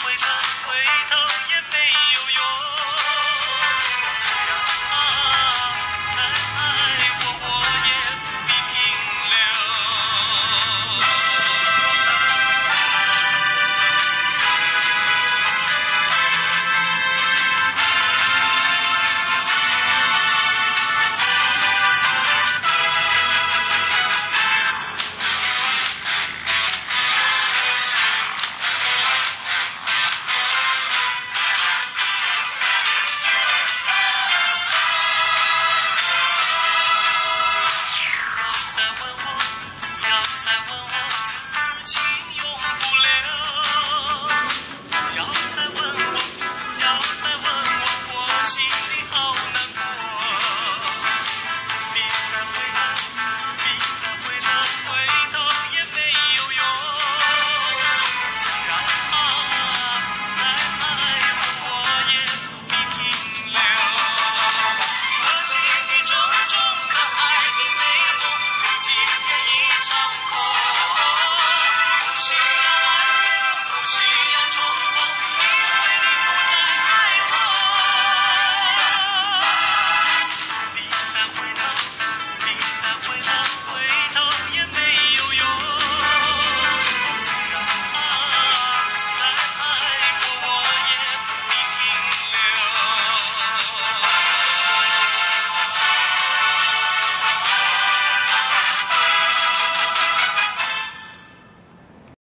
回头回头也没